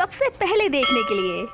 सबसे पहले देखने के लिए।